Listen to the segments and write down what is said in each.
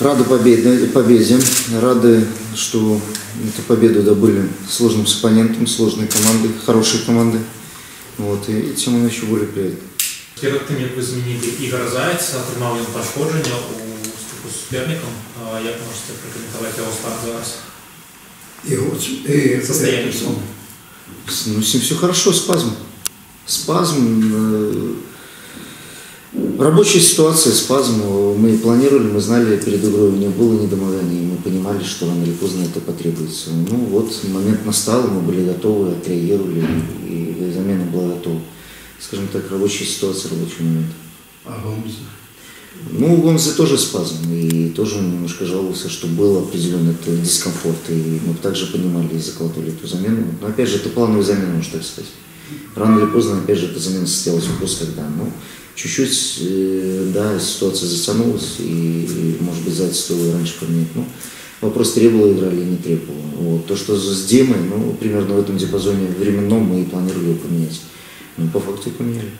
Рады победе, победе, рады, что эту победу добыли сложным с оппонентом, сложной командой, хорошей командой. Вот, и, и тем еще более приятно. Перед тим, як ви змінили Ігор Зайць, отримав він пошкодження у стику з суперником. А Як можете прокоментувати його стан зараз? И, и Состояние. С- Ну, с ним все хорошо, спазм. Спазм. э, Рабочая ситуация, спазм. Мы планировали, мы знали, перед игрой у него было недомогание, и мы понимали, что рано или поздно это потребуется. Ну вот, момент настал, мы были готовы, отреагировали, и замена была готова. Скажем так, рабочая ситуация, рабочий момент. а Гомза. Ну, у Гомза тоже спазм, и тоже он немножко жаловался, что был определенный дискомфорт, и мы также понимали и заколотили эту замену. Но опять же, это плановая замена, можно так сказать. Рано или поздно, опять же, эта замена состоялась, вопрос когда. Ну, чуть-чуть, э, да, ситуация затянулась, и, и, может быть, за это стоило раньше поменять. Ну, вопрос, требовала игра или не требовала. Вот. То, что с Димой, ну, примерно в этом диапазоне временном мы и планировали его поменять. Ну, по факту и поменяли.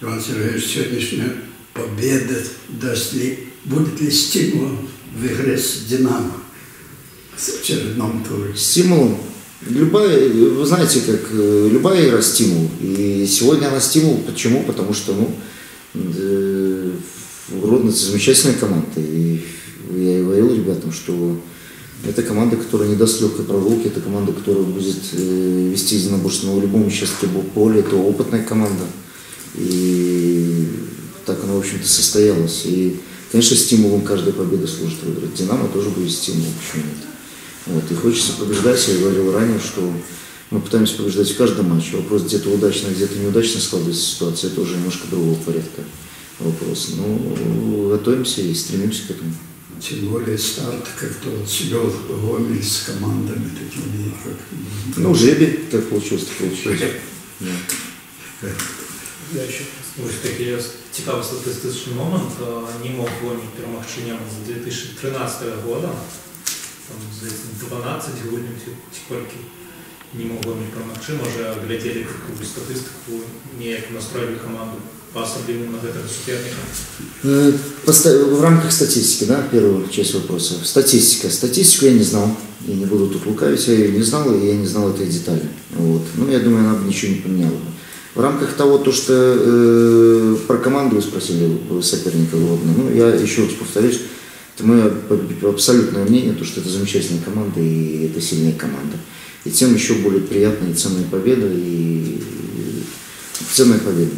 Иван Сергеевич, сегодняшняя победа даст ли, будет ли стимулом в игре с «Динамо» в очередном туре? Стимулом. Любая, вы знаете, как э, любая игра стимул. И сегодня она стимул. Почему? Потому что, ну, э, Гродно это замечательная команда. И я и говорил ребятам, что это команда, которая не даст легкой прогулки, это команда, которая будет э, вести единоборство на любом участке поля, это опытная команда. И так она, в общем-то, состоялась. И, конечно, стимулом каждая победа служит выиграть. Динамо тоже будет стимулом, почему нет. Вот. И хочется побеждать, я говорил ранее, что мы пытаемся побеждать в каждом матче. Вопрос где-то удачно, где-то неудачно складывается ситуация, это уже немножко другого порядка вопрос. Но готовимся и стремимся к этому. Тем более старт как-то вот свел Гомель с командами такими, как... Ну, жеби, как получилось, так получилось. Да. Я ще ось такий цікавий статистичний момент. Мог Гомель перемогти Неман з 2013 года Там, здається, 12 грудня тільки не мог Гомель перемогти. Може, глядели таку статистику, ніяк настроїли команду по-особливому на гэтага суперника. Э, поста- В рамках статистики, да, первая часть вопроса. Статистика. Статистику я не знал, и не буду тут лукавить, я ее не знал, и я не знал этой детали. Вот. Ну, я думаю, она бы ничего не поменяла. бы. В рамках того, то, что э, про команду вы спросили у соперника Гродно, ну, я еще раз повторюсь, это мое абсолютное мнение, то, что это замечательная команда, и это сильная команда. И тем еще более приятная и ценная победа, и ценная победа.